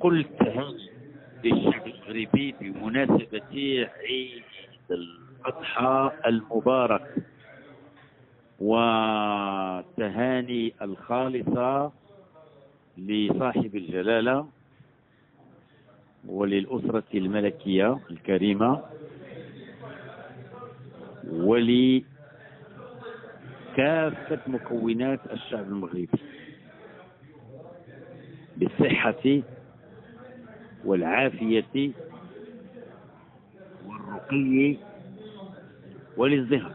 قلت للشعب المغربي بمناسبة عيد الأضحى المبارك والتهاني الخالصة لصاحب الجلالة وللأسرة الملكية الكريمة ولكافة مكونات الشعب المغربي بالصحة والعافية والرقي والازدهار